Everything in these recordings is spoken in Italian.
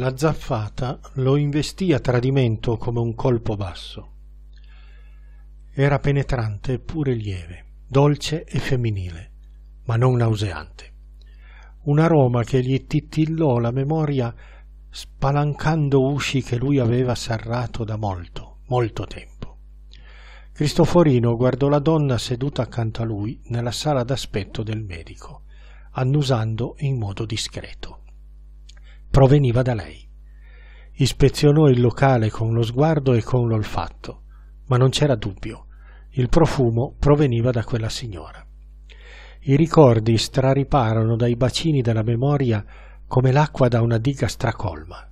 La zaffata lo investì a tradimento come un colpo basso. Era penetrante eppure lieve, dolce e femminile, ma non nauseante. Un aroma che gli titillò la memoria spalancando usci che lui aveva serrato da molto, molto tempo. Cristoforino guardò la donna seduta accanto a lui nella sala d'aspetto del medico, annusando in modo discreto proveniva da lei. Ispezionò il locale con lo sguardo e con l'olfatto, ma non c'era dubbio, il profumo proveniva da quella signora. I ricordi strariparono dai bacini della memoria come l'acqua da una diga stracolma.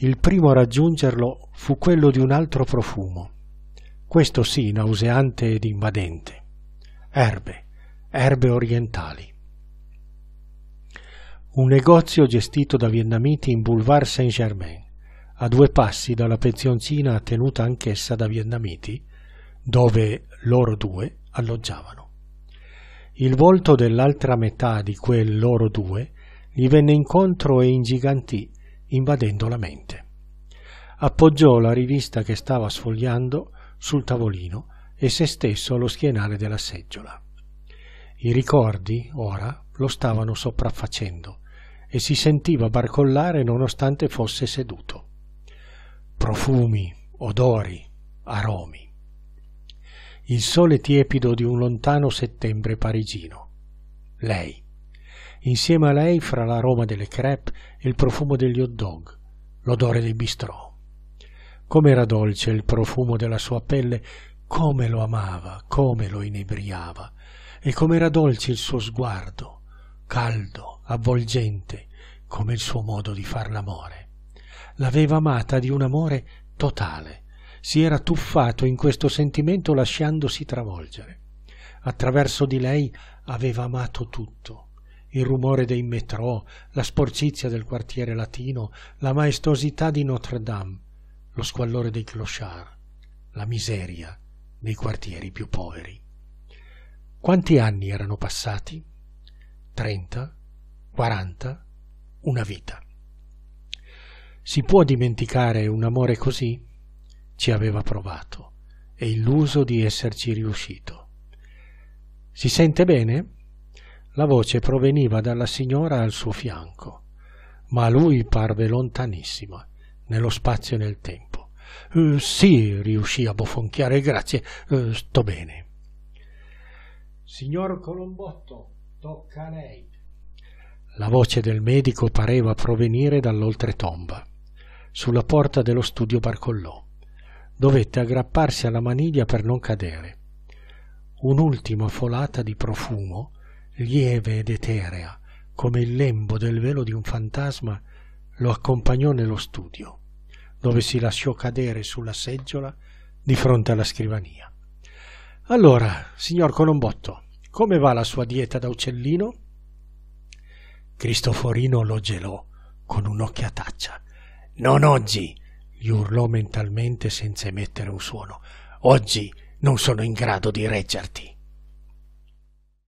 Il primo a raggiungerlo fu quello di un altro profumo, questo sì nauseante ed invadente. Erbe, erbe orientali un negozio gestito da vietnamiti in Boulevard Saint-Germain, a due passi dalla pensioncina tenuta anch'essa da vietnamiti, dove loro due alloggiavano. Il volto dell'altra metà di quel loro due gli venne incontro e ingigantì, invadendo la mente. Appoggiò la rivista che stava sfogliando sul tavolino e se stesso allo schienale della seggiola. I ricordi, ora, lo stavano sopraffacendo e si sentiva barcollare nonostante fosse seduto. Profumi, odori, aromi. Il sole tiepido di un lontano settembre parigino. Lei. Insieme a lei fra l'aroma delle crepe e il profumo degli hot dog, l'odore dei bistrò. Com'era dolce il profumo della sua pelle, come lo amava, come lo inebriava, e com'era dolce il suo sguardo, caldo, avvolgente, come il suo modo di far l'amore. L'aveva amata di un amore totale, si era tuffato in questo sentimento lasciandosi travolgere. Attraverso di lei aveva amato tutto, il rumore dei metrò, la sporcizia del quartiere latino, la maestosità di Notre Dame, lo squallore dei clochard, la miseria dei quartieri più poveri. Quanti anni erano passati? Trenta? Quaranta? Una vita. Si può dimenticare un amore così? Ci aveva provato e illuso di esserci riuscito. Si sente bene? La voce proveniva dalla signora al suo fianco, ma a lui parve lontanissima, nello spazio e nel tempo. Uh, sì, riuscì a bofonchiare, grazie, uh, sto bene. Signor Colombotto, tocca a lei. La voce del medico pareva provenire dall'oltretomba. Sulla porta dello studio barcollò. Dovette aggrapparsi alla maniglia per non cadere. Un'ultima folata di profumo, lieve ed eterea, come il lembo del velo di un fantasma, lo accompagnò nello studio, dove si lasciò cadere sulla seggiola di fronte alla scrivania. Allora, signor Colombotto, come va la sua dieta da uccellino? Cristoforino lo gelò con un'occhiataccia. Non oggi, gli urlò mentalmente senza emettere un suono. Oggi non sono in grado di reggerti.